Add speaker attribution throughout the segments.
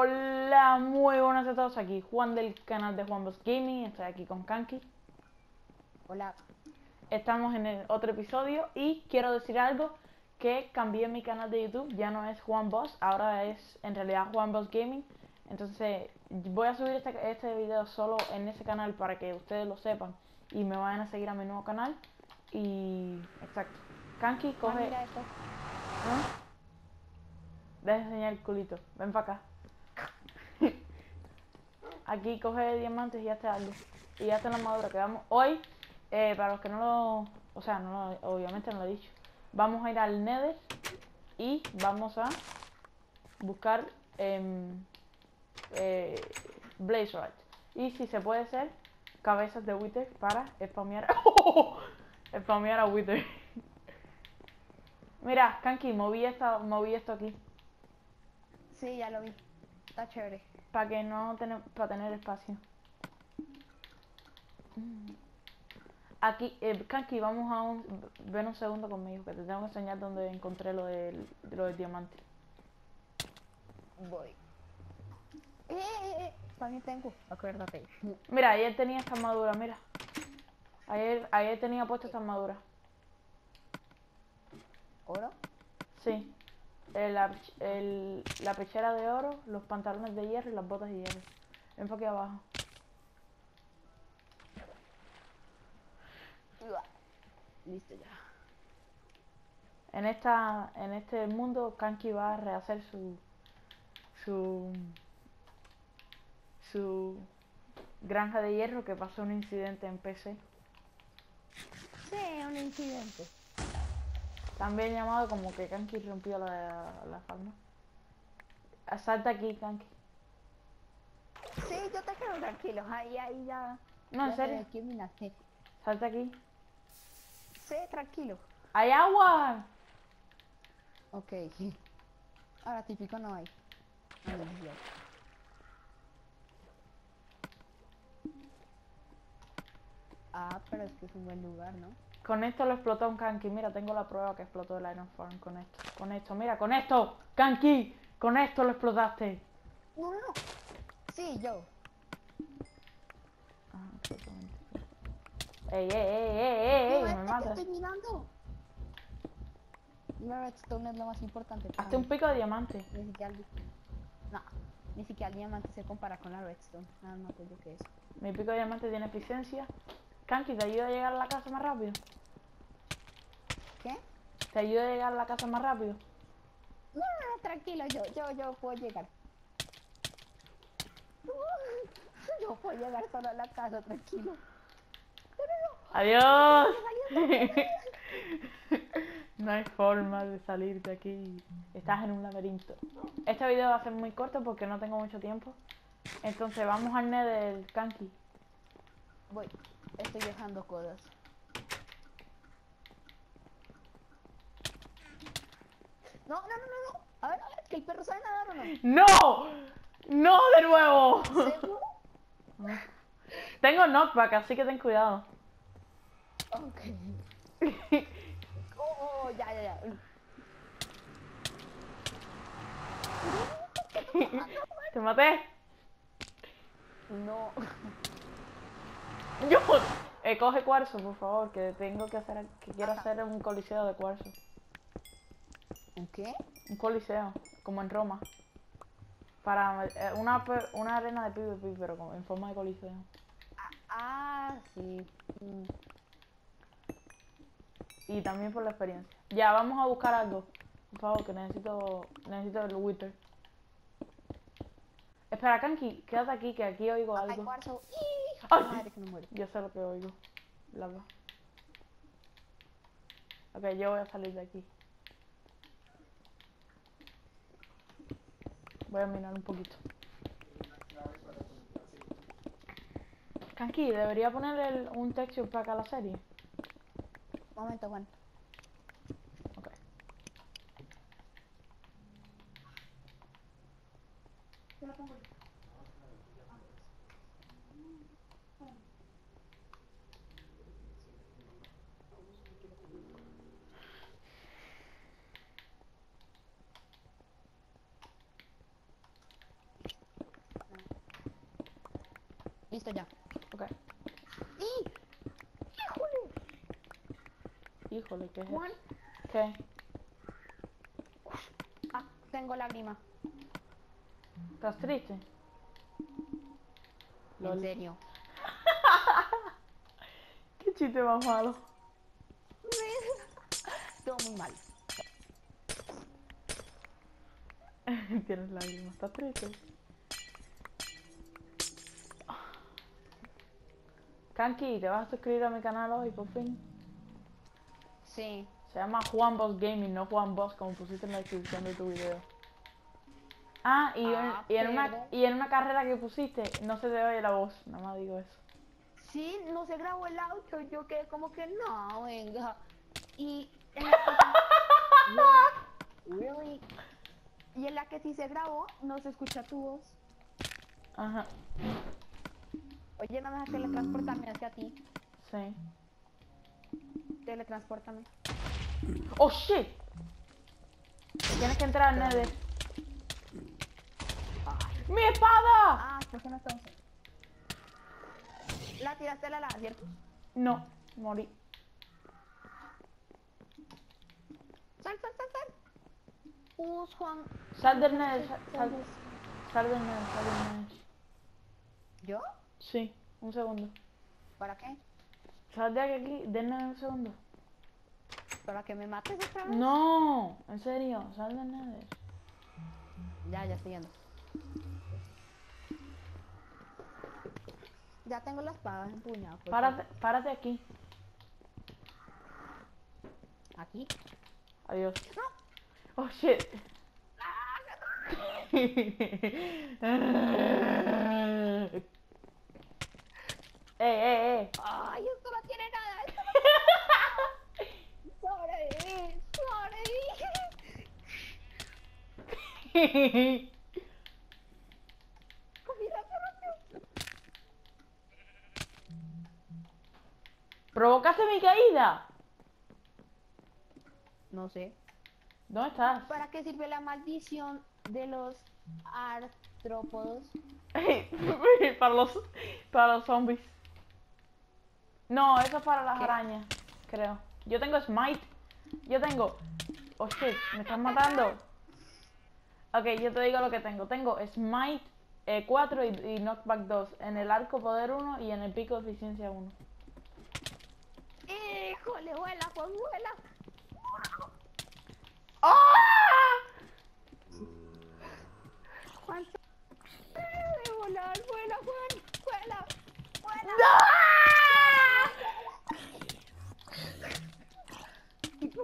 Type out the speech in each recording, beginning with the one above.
Speaker 1: Hola, muy buenas a todos. Aquí Juan del canal de Juan Boss Gaming. Estoy aquí con Kanki.
Speaker 2: Hola.
Speaker 1: Estamos en el otro episodio y quiero decir algo que cambié mi canal de YouTube. Ya no es Juan Boss, ahora es en realidad Juan Boss Gaming. Entonces voy a subir este, este video solo en ese canal para que ustedes lo sepan y me vayan a seguir a mi nuevo canal. Y exacto. Kanki,
Speaker 2: Ah,
Speaker 1: coge.
Speaker 2: mira esto.
Speaker 1: ¿Ah? Deja de enseñar el culito. Ven para acá. Aquí coge diamantes y está algo. Y está la armadura que vamos. Hoy, eh, para los que no lo. O sea, no lo- obviamente no lo he dicho. Vamos a ir al Nether y vamos a buscar em, eh, Blaze Rod. Y si se puede ser, cabezas de Wither para spamear. spamear a Wither. Mira, Kanki, moví, esta, moví esto aquí.
Speaker 2: Sí, ya lo vi. Está chévere.
Speaker 1: Para que no tener, para tener espacio. Aquí, eh, Kanki, vamos a un, ven un segundo conmigo, que te tengo que enseñar dónde encontré lo del, lo del diamante.
Speaker 2: Voy. Eh, eh, eh. También tengo. Acuérdate.
Speaker 1: Mira, ayer tenía esta armadura, mira. Ayer, ayer tenía puesta esta armadura.
Speaker 2: ¿Oro?
Speaker 1: Sí. El, el- la pechera de oro, los pantalones de hierro y las botas de hierro. Aquí abajo.
Speaker 2: Listo ya.
Speaker 1: En esta, en este mundo, Kanki va a rehacer su, su, su granja de hierro que pasó un incidente en PC,
Speaker 2: Sí, un incidente.
Speaker 1: También llamado como que Kanki rompió la, la farma. Ah, Salta aquí, Kanki.
Speaker 2: Sí, yo te quedo tranquilo. Ahí, ahí ya.
Speaker 1: No, en serio.
Speaker 2: Aquí minaste.
Speaker 1: Salta aquí.
Speaker 2: Sí, tranquilo.
Speaker 1: ¡Hay agua!
Speaker 2: Ok. Ahora típico no hay. Ay, Dios. Ah, pero es que es un buen lugar, ¿no?
Speaker 1: Con esto lo explotó un Kanki. Mira, tengo la prueba que explotó el Iron Farm con esto. Con esto, mira, con esto. Kanki, con esto lo explotaste.
Speaker 2: No, no, no. Sí, yo.
Speaker 1: Ah, exactamente. Ey, ey, ey, ey, ey, ey,
Speaker 2: No,
Speaker 1: me
Speaker 2: es que
Speaker 1: matas.
Speaker 2: estoy mirando. La redstone es lo más importante.
Speaker 1: Hazte un pico de diamante.
Speaker 2: Ni siquiera. No, ni siquiera el diamante se compara con la redstone. Nada más que yo que eso.
Speaker 1: Mi pico de diamante tiene eficiencia. Kanki, ¿te ayuda a llegar a la casa más rápido?
Speaker 2: ¿Qué?
Speaker 1: ¿Te ayuda a llegar a la casa más rápido?
Speaker 2: No, no, no, tranquilo, yo, yo, yo puedo llegar. Yo puedo llegar solo a la casa, tranquilo.
Speaker 1: ¡Adiós! no hay forma de salir de aquí. Estás en un laberinto. Este video va a ser muy corto porque no tengo mucho tiempo. Entonces vamos al Nether, Kanki.
Speaker 2: Voy, estoy dejando cosas. No, no, no, no, no. A ver, a ver, que el perro sabe nadar o no.
Speaker 1: ¡No! ¡No de nuevo! Tengo knockback, así que ten cuidado.
Speaker 2: Ok. Oh, oh, ya, ya, ya.
Speaker 1: ¿Te maté?
Speaker 2: No.
Speaker 1: Yo. Eh, coge cuarzo, por favor, que tengo que hacer, que quiero hacer un coliseo de cuarzo.
Speaker 2: ¿Un qué?
Speaker 1: Un coliseo, como en Roma. Para eh, una, una arena de PvP, pero como en forma de coliseo.
Speaker 2: Ah, sí. Mm.
Speaker 1: Y también por la experiencia. Ya, vamos a buscar algo. Por favor, que necesito, necesito el Wither. Espera, Kanki, quédate aquí, que aquí oigo algo.
Speaker 2: cuarzo.
Speaker 1: ¡Ay!
Speaker 2: Madre que me muero.
Speaker 1: Yo sé lo que oigo. Lava. Ok, yo voy a salir de aquí. Voy a mirar un poquito. Kanki, debería poner el, un texture pack a la serie.
Speaker 2: Momento, Juan.
Speaker 1: Ok. Yo lo pongo.
Speaker 2: Listo, ya.
Speaker 1: Ok.
Speaker 2: ¡Y! ¡Híjole!
Speaker 1: Híjole, ¿qué es
Speaker 2: Juan.
Speaker 1: ¿Qué?
Speaker 2: Ah, tengo lágrima.
Speaker 1: ¿Estás triste? Lol.
Speaker 2: En serio.
Speaker 1: ¿Qué chiste más malo?
Speaker 2: Todo muy mal.
Speaker 1: Tienes lágrimas, ¿estás triste? Kanki, ¿te vas a suscribir a mi canal hoy por fin?
Speaker 2: Sí.
Speaker 1: Se llama Juan Boss Gaming, no Juan Boss, como pusiste en la descripción de tu video. Ah, y, en-
Speaker 2: Ah,
Speaker 1: y en, una, y en una carrera que pusiste, no se te oye la voz, nada más digo eso.
Speaker 2: Sí, no se grabó el audio. Yo quedé como que no, venga. Y en la que really? Y en la que sí se grabó, no se escucha tu voz.
Speaker 1: Ajá,
Speaker 2: Oye, no me dejas teletransportarme hacia ti.
Speaker 1: sí.
Speaker 2: Teletransportame.
Speaker 1: ¡Oh, shit! Tienes que entrar al Nether. ¡Mi espada!
Speaker 2: Ah, ¿por qué no estamos? La tiraste a la lava, ¿cierto?
Speaker 1: No, morí.
Speaker 2: Sal, sal, sal, sal. Us, Juan.
Speaker 1: Sal del Nether, sal, sal,
Speaker 2: Sal.
Speaker 1: sal del Nether, sal del Nether.
Speaker 2: ¿Yo?
Speaker 1: Sí, un segundo.
Speaker 2: ¿Para qué?
Speaker 1: Sal de aquí, Nether un segundo.
Speaker 2: ¿Para que me mates otra vez?
Speaker 1: No, en serio, sal del Nether.
Speaker 2: Ya, ya estoy yendo. Ya tengo la espada empuñada. por
Speaker 1: Párate, párate aquí.
Speaker 2: Aquí.
Speaker 1: Adiós. Oh shit. ey, ey, ey.
Speaker 2: ¡Ay, esto no tiene nada! esto no- ¡Sobreviví! ¡Sobreviví!
Speaker 1: ¿Provocaste mi caída?
Speaker 2: No sé.
Speaker 1: ¿Dónde estás?
Speaker 2: ¿Para qué sirve la maldición de los artrópodos?
Speaker 1: para los para los zombies. No, eso es para las
Speaker 2: ¿Qué?
Speaker 1: arañas, creo. Yo tengo smite. Yo tengo. Oh shit, me estás matando. Ok, yo te digo lo que tengo. Tengo smite eh, 4 y, y knockback 2. En el arco poder 1 y en el pico eficiencia 1.
Speaker 2: ¡Híjole, vuela, Juan, vuela!
Speaker 1: ¡Ah!
Speaker 2: Juan, ¡Eh, volar, vuela, Juan! ¡Vuela! ¡Vuela! ¿Y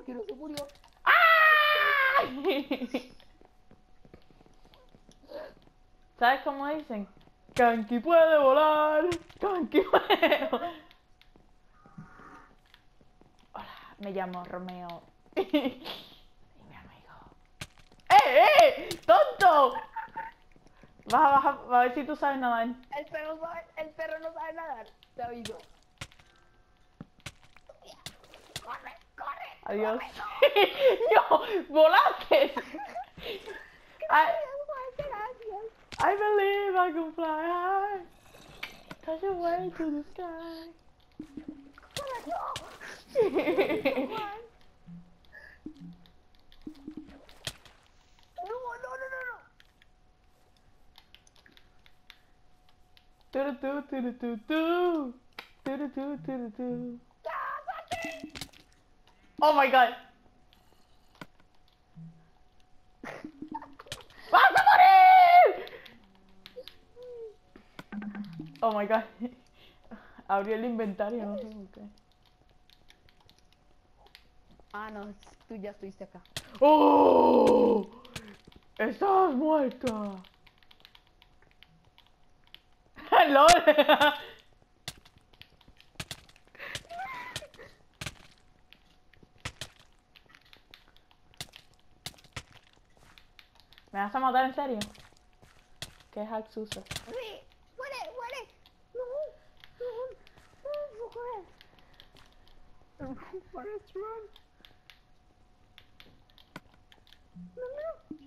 Speaker 2: por qué no se murió?
Speaker 1: ¿Sabes cómo dicen? Kanki puede volar. Kanki puede volar. Hola, me llamo Romeo. y mi amigo. ¡Eh, eh! ¡Tonto! Vas a, bajar, a ver si tú sabes nadar.
Speaker 2: El perro, sabe- el perro no sabe nadar. Te aviso. ¡Corre, corre!
Speaker 1: Adiós.
Speaker 2: corre, no.
Speaker 1: ¡No! ¡Volaste! I,
Speaker 2: Juan, gracias.
Speaker 1: I believe I can fly high. Touch your way to the sky.
Speaker 2: ¡Corre, no! Juan. No, no, no, no, no.
Speaker 1: Turu, tu, turu, tu, tu. Turu, tu, turu, tu. Oh my god. ¡Vas a morir! Oh my god. Abrió el inventario, no sé por qué.
Speaker 2: Ah, no, tú ya estuviste acá.
Speaker 1: ¡Oh! ¡Estás muerta! ¡Lol! ¿Me vas a matar en serio? ¿Qué usas?
Speaker 2: ¡Sí! ¡Muere, muere! ¡No! ¡No! ¡No! ¡Forrest! ¡Forrest, run! ¡No, no!